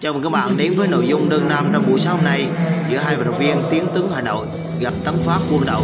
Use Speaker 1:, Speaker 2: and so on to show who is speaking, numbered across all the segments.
Speaker 1: Chào mừng các bạn đến với nội dung đơn nam trong buổi sáng hôm nay giữa hai vận động viên Tiến Tấn Hà Nội gặp Tấn Phát Quân Đội.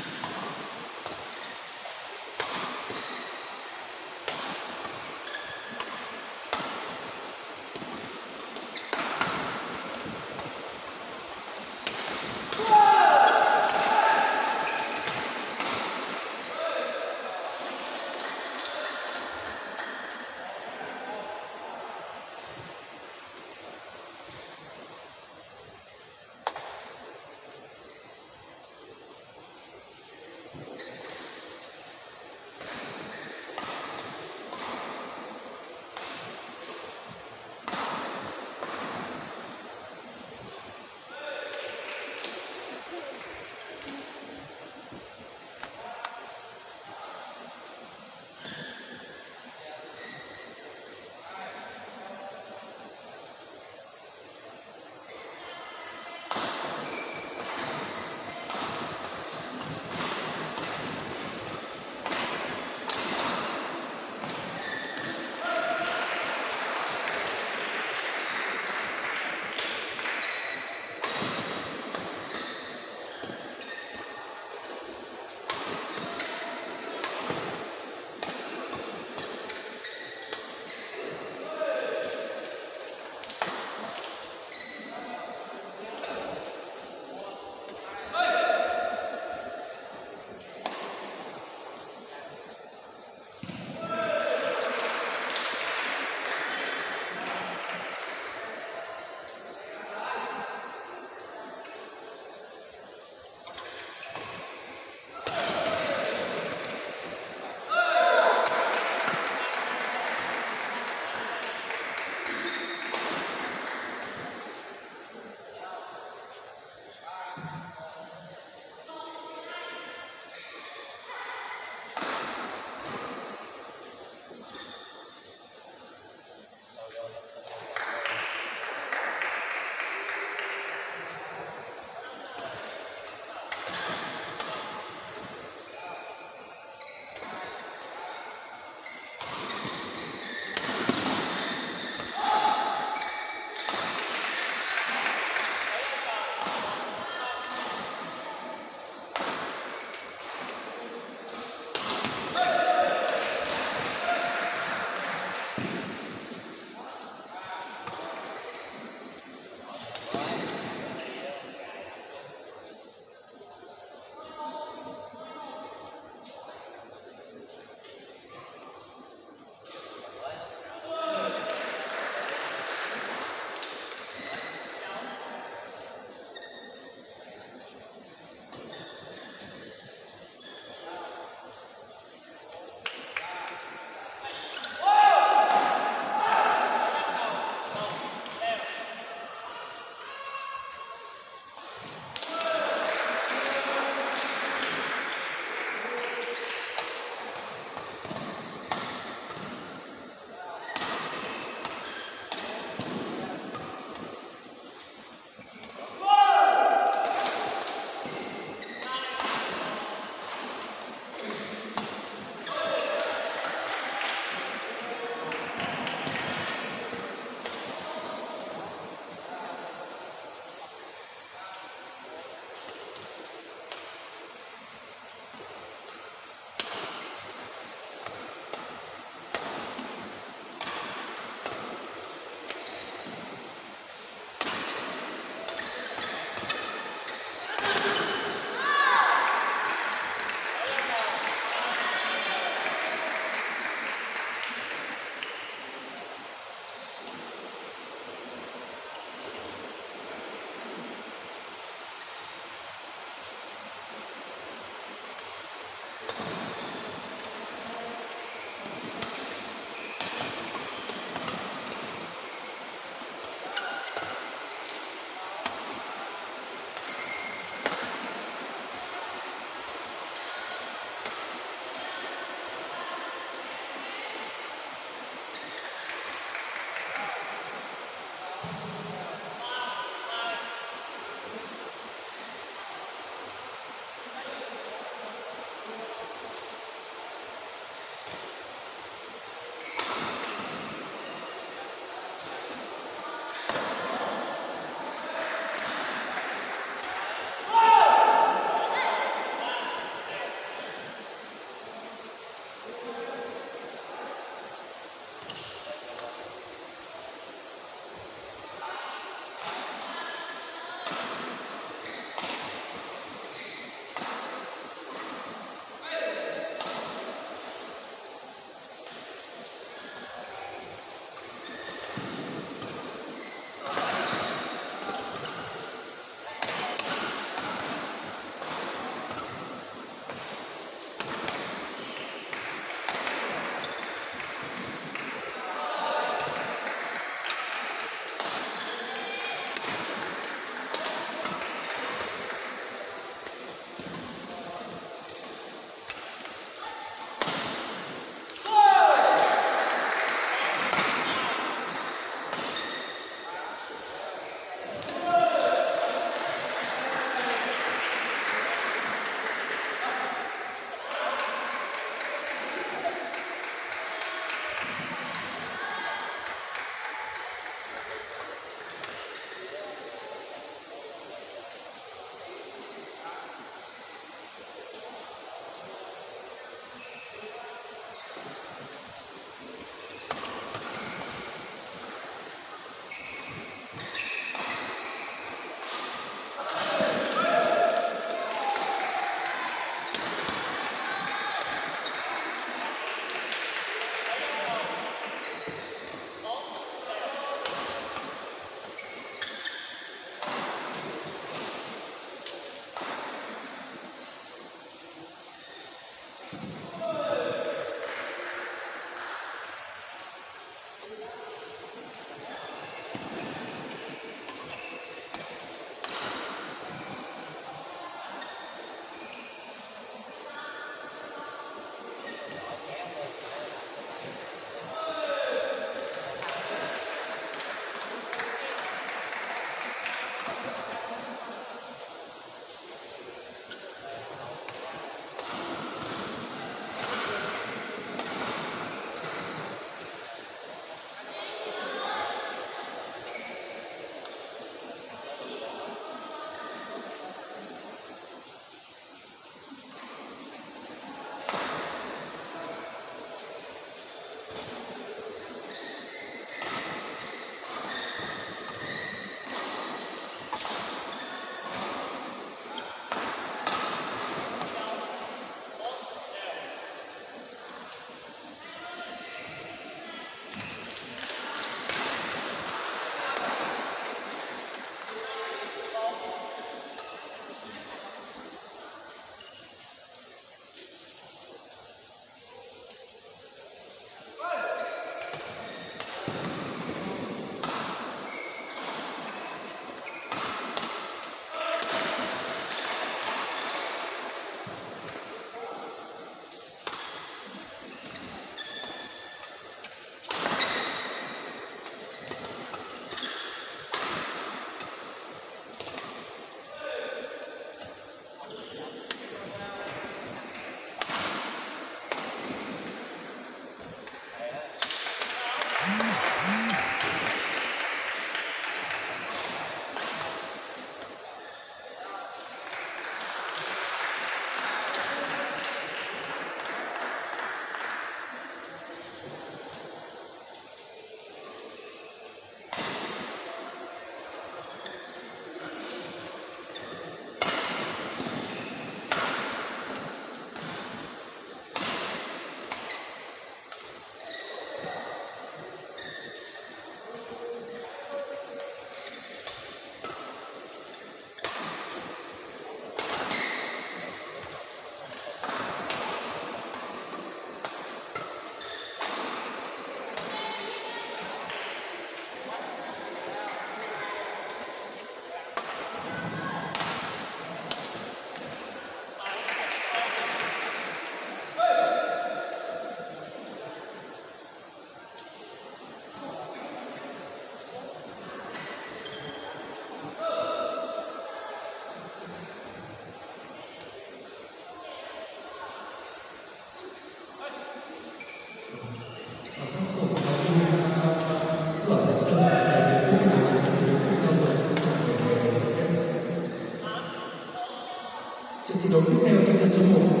Speaker 2: Senhor.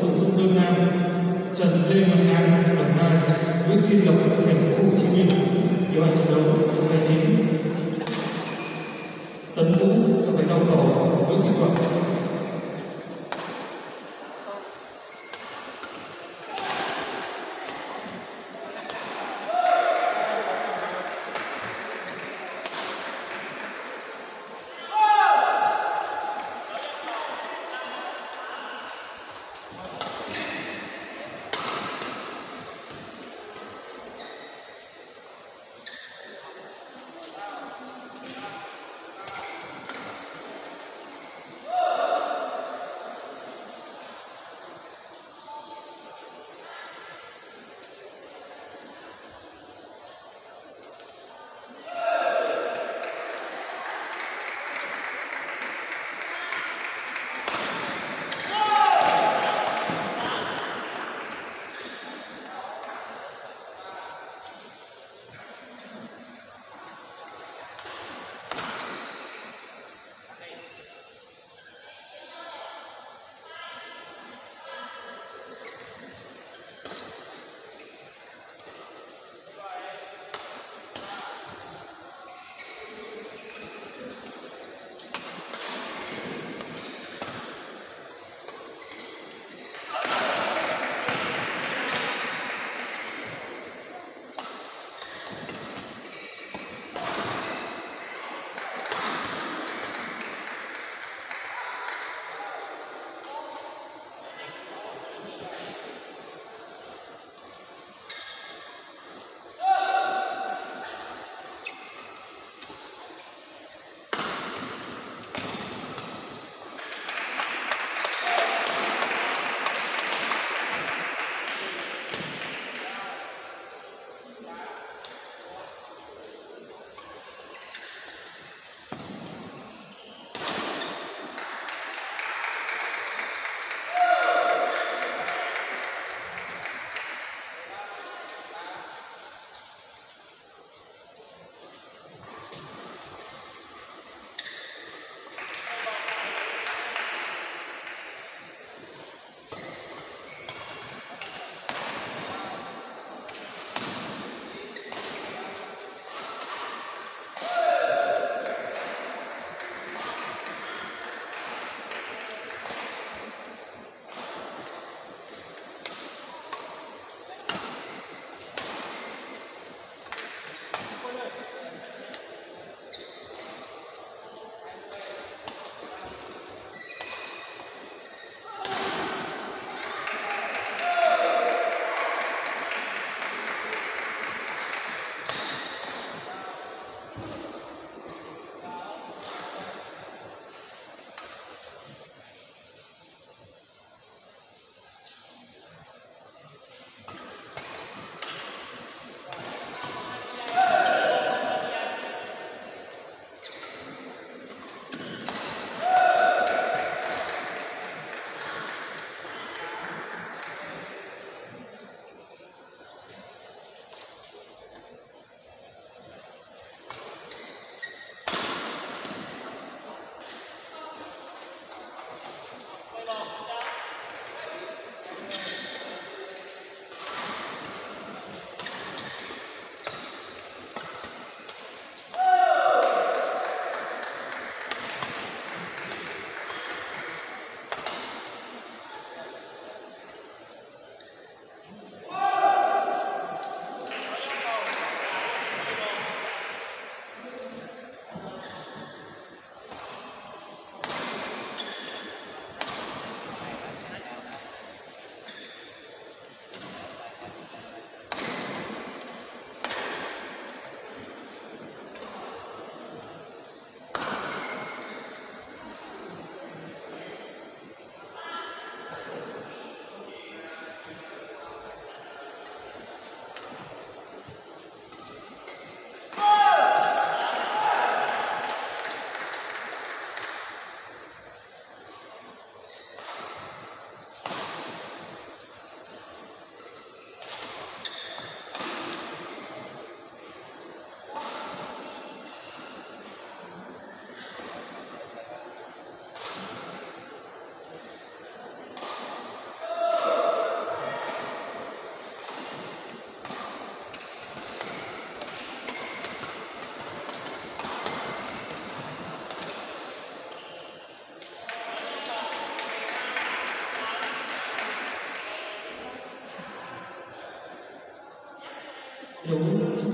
Speaker 2: Đấu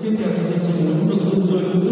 Speaker 2: tiếp theo trong trận số 4 nội dung đơn nữ Lê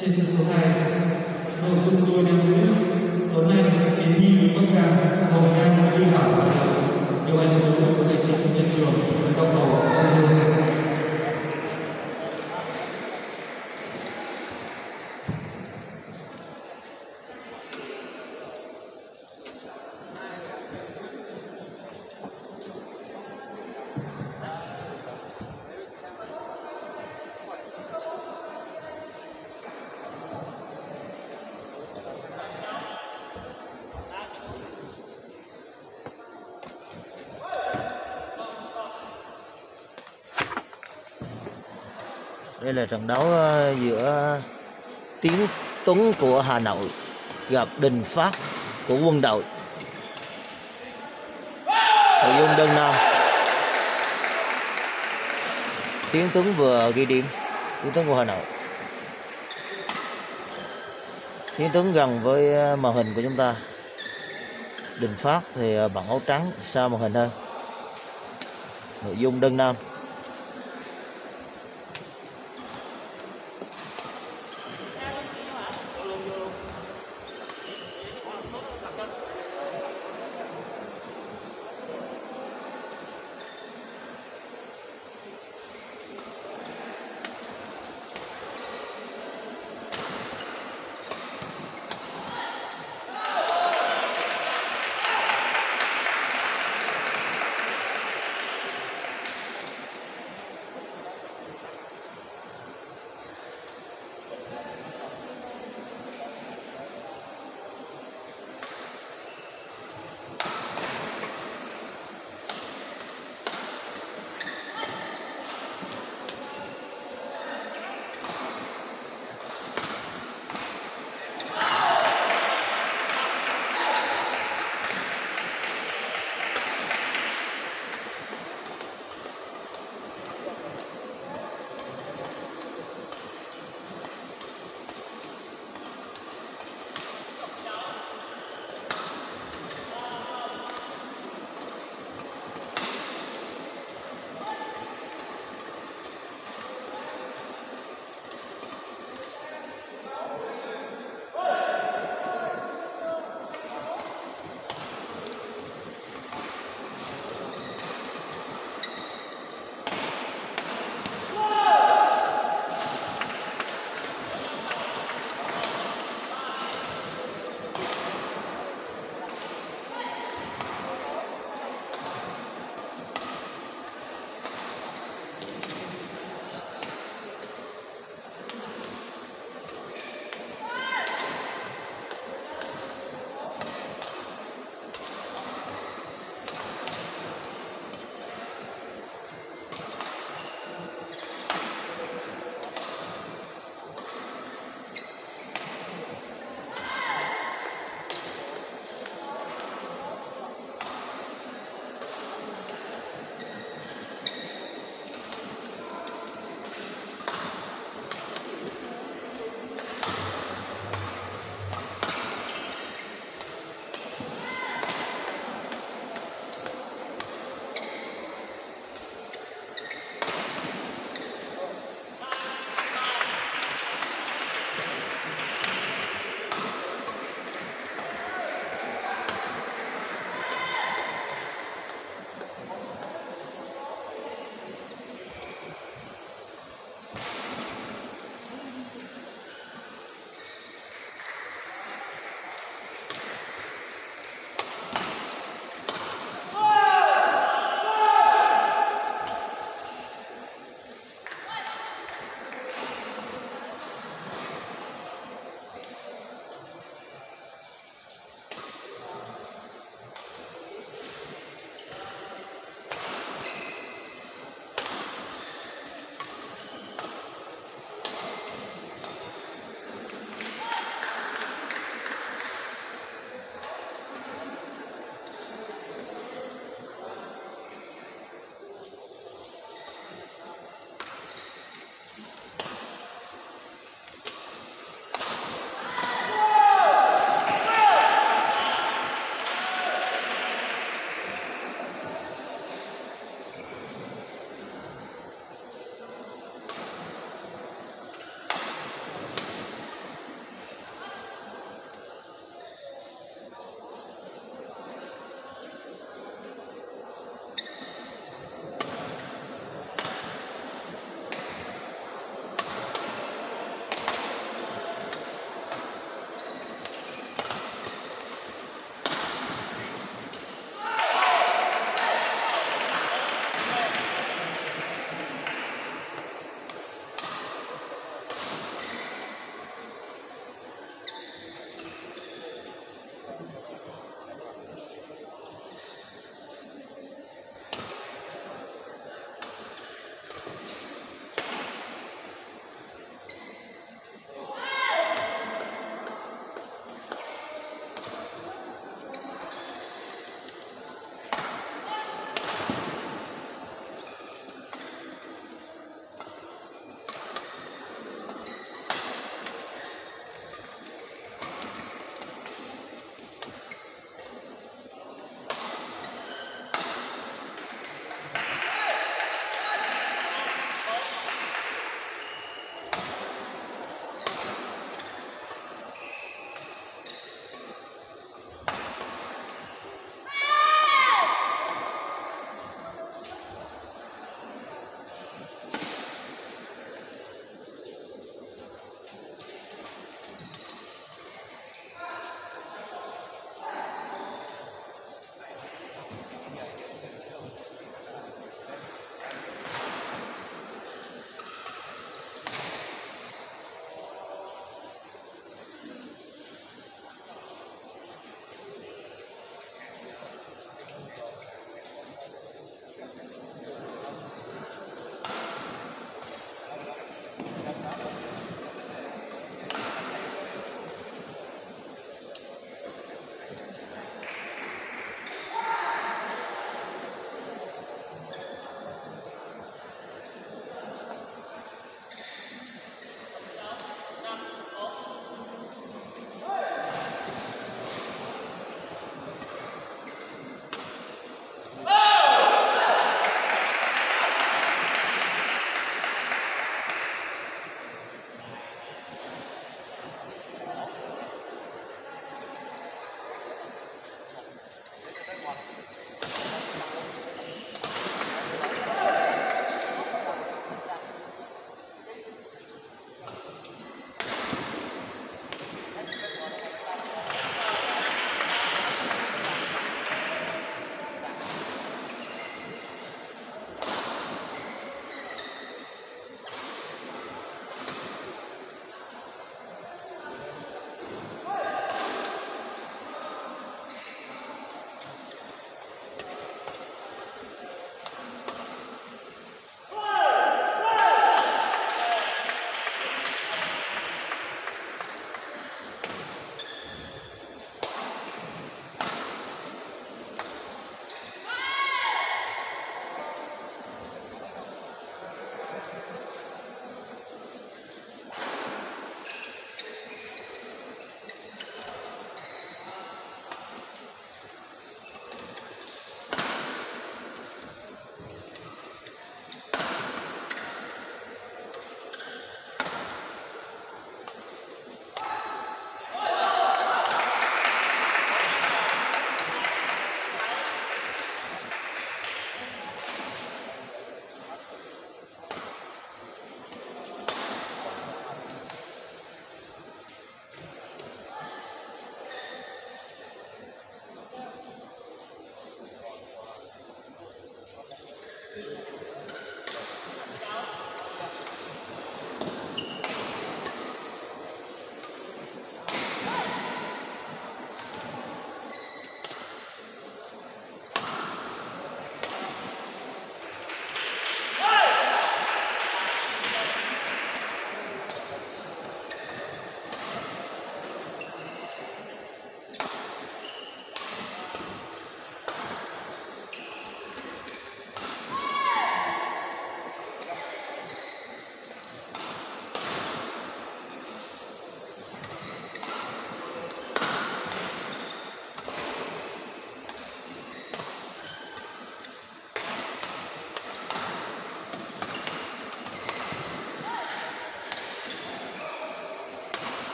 Speaker 2: trên sân số 2 nội dung đôi nam nữ tối nay Yến Nhi Bắc Giang Hồng Nam Lê Thảo Hà Nội điều hành trận đấu của tài chính hiện trường với cao cầu
Speaker 1: đây là trận đấu ờ, giữa Tiến Tuấn của Hà Nội gặp Đình Phát của quân đội. Nội dung đơn nam Tiến Tuấn vừa ghi điểm. Tiến Tuấn của Hà Nội. Tiến Tuấn gần với ờ, màn hình của chúng ta. Đình Phát thì ờ, bằng áo trắng, xa màn hình hơn nội dung đơn nam.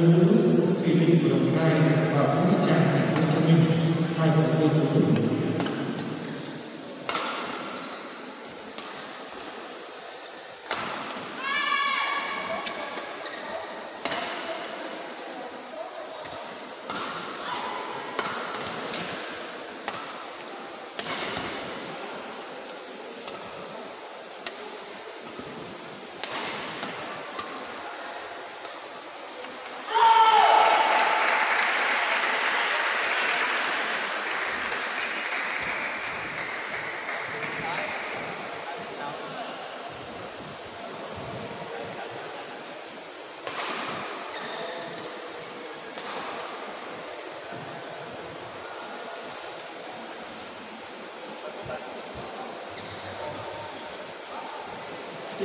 Speaker 2: đội nữ, thủy linh của đồng nai và vũ trang thành phố hồ chí minh. Hai đội quân chống dụng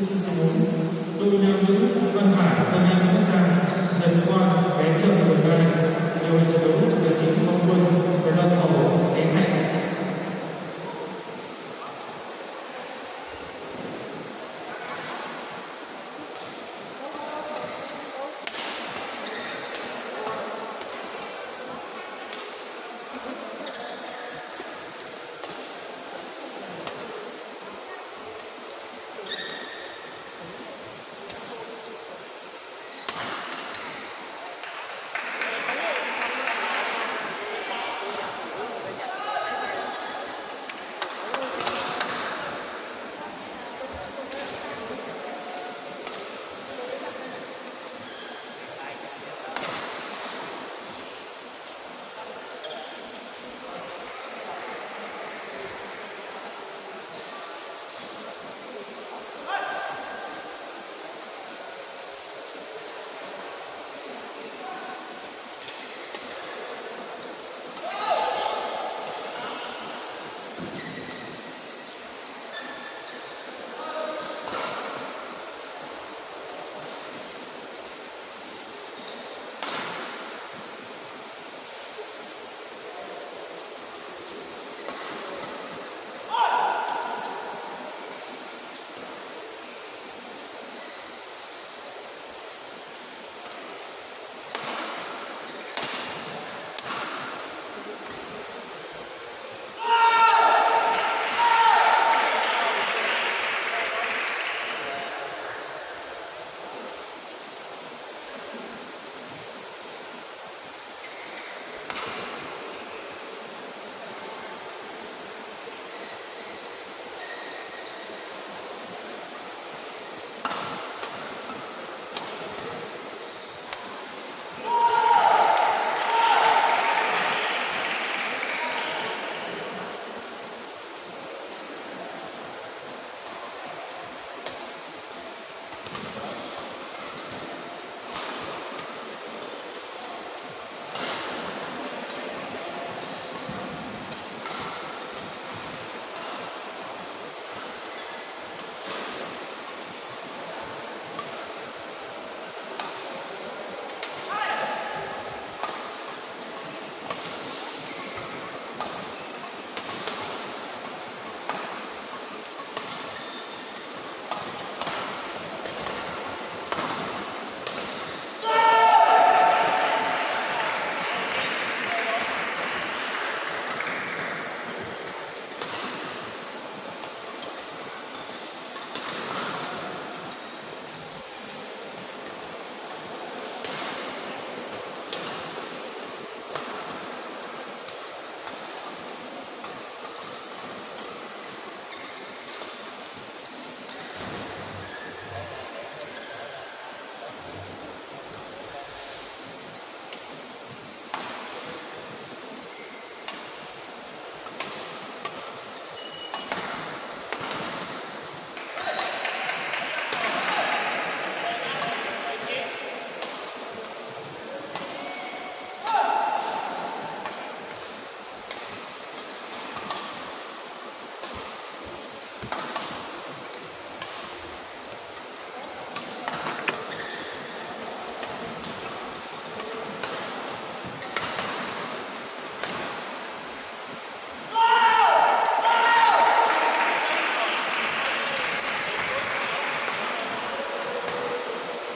Speaker 2: trên sân số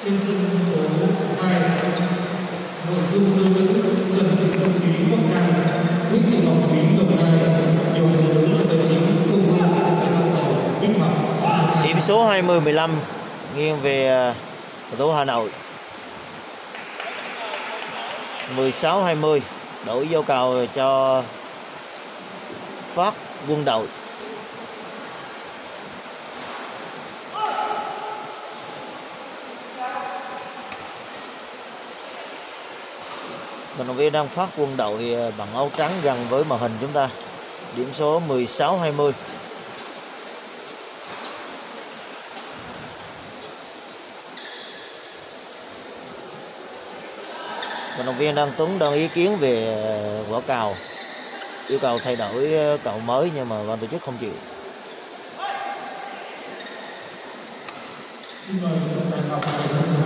Speaker 2: trên sân số 2 nội dung đối với Trần Thị Phương Thúy Bắc Giang, Nguyễn Thị Ngọc Thúy Đồng Nai, điều hành trận đấu cho tài chính Công Hương tại đội tàu Bích Ngọc
Speaker 1: điểm số 20 15 nghiêng về à, thủ Hà Nội. 16 20 đổi vô cầu cho Phát quân đội. Vận động viên đang phát quân đội à, bằng áo trắng gần với màn hình chúng ta. Điểm số 16 20 vận động viên đang Tuấn đang ý kiến về ờ, quả cầu yêu cầu thay đổi à, cầu mới nhưng mà ban tổ chức không chịu.
Speaker 2: Xin mời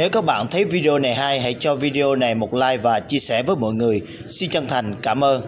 Speaker 1: Nếu các bạn thấy video này hay, hãy cho video này một like và chia sẻ với mọi người. Xin chân thành cảm ơn.